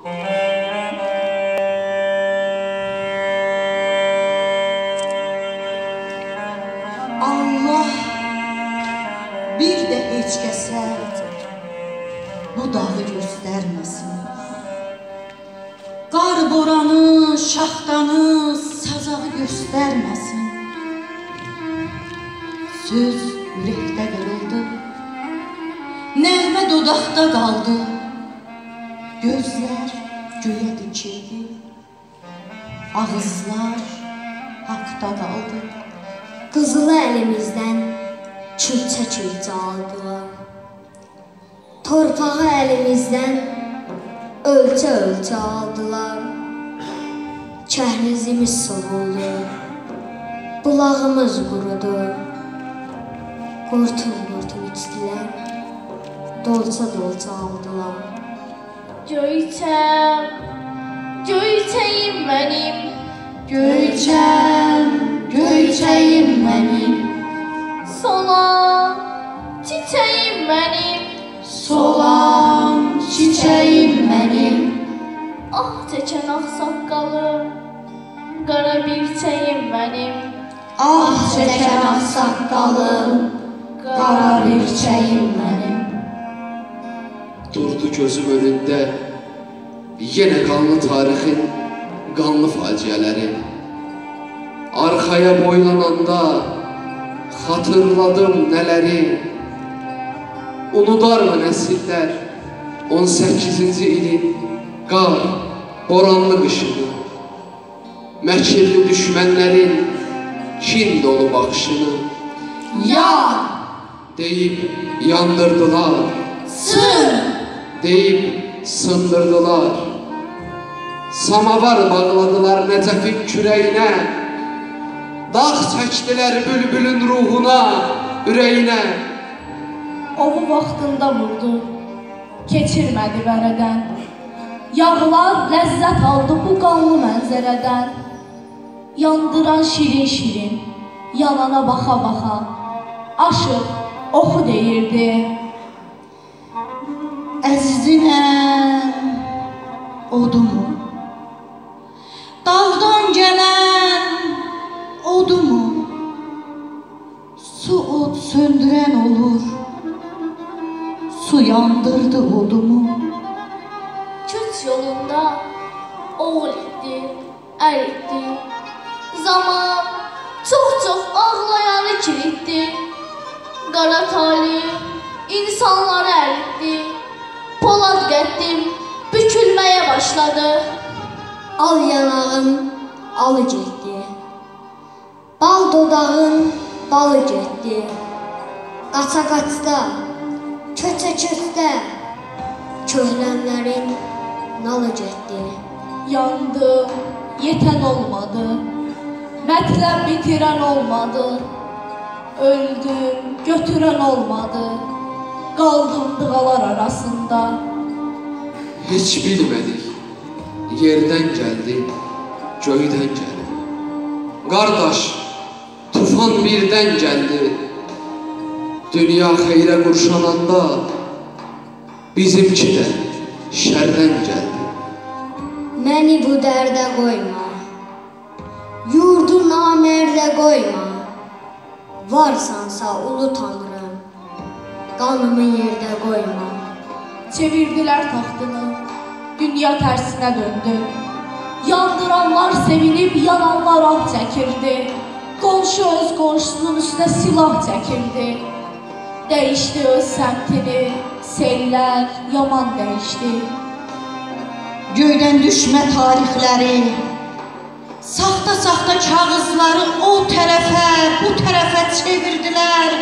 Allah bir də heç kəsə bu dağı göstərməsin. Qar boranı, şaxtanı, sazağı göstərməsin. Söz ürəkdə qırıldı. Nəğmə dodaqda qaldı. Gözlər göyə dikildi. Ağızlar haqda qaldı. Qızılı əlimizdən külçə-külçə aldılar. Torpağı əlimizdən ölçə-ölçə aldılar. Kəhnizimiz soğuldu. Bulağımız qurudu. Qurtum-qurtum içdilər. Dolça-dolça aldılar. Göyçəm, göyçəyim mənim, Göyçəm, göyçəyim mənim, solan çiçəyim mənim. solan çiçəyim mənim. Ah çəkən ağsaqqalım, qara birçəyim mənim. Ah çəkən ağsaqqalım, qara birçəyim mənim. Durdu gözüm önündə yenə qanlı tarixin qanlı faciələri. Arxaya boylananda xatırladım nələri. Unudarmı nəsillər 18-ci ilin qar, boranlı qışını. Məkirli düşmənlərin kin dolu baxışını Ya, deyib yandırdılar. sın, deyib sındırdılar. Samavar bağladılar Nəcəfin kürəyinə. Dağ çəkdilər bülbülün ruhuna, ürəyinə. Ovu vaxtında vurdu, keçirmədi vərədən. Yağlar ləzzət aldı bu qanlı mənzərədən. Yandıran şirin-şirin, yanana baxa-baxa. Aşıq oxu deyirdi. Odumu? Dağdan gələn odumu? Su od söndürən olur, su yandırdı odumu? Köç yolunda oğul etdi, ər etdi. Zaman çox-çox ağlayanı kilitdi. Qara talih başladı. Al yanağım alı getdi. Bal dodağın balı getdi. Qaça qaçda, köçə köçdə köhlənlərin nalı getdi. Yandı, yetən olmadı. Mətləb bitirən olmadı. Öldüm, götürən olmadı. Qaldım dığalar arasında. Heç bilmədik. Yerdən gəldi, göydən gəldi. Qardaş, tufan birdən gəldi. Dünya xeyrə qurşananda bizimki də şərdən gəldi. Məni bu dərdə qoyma. Yurdu namərdə qoyma. Varsansa ulu tanrım. Qanımı yerdə qoyma. Çevirdilər taxtını. Dünya tərsinə döndü. Yandıranlar sevinib, yananlar ah çəkirdi. Qonşu öz qonşusunun üstünə silah çəkirdi. Dəyişdi öz səmtini, sellər yaman dəyişdi. Göydən düşmə tarixləri, saxta-saxta kağızları o tərəfə, bu tərəfə çevirdilər.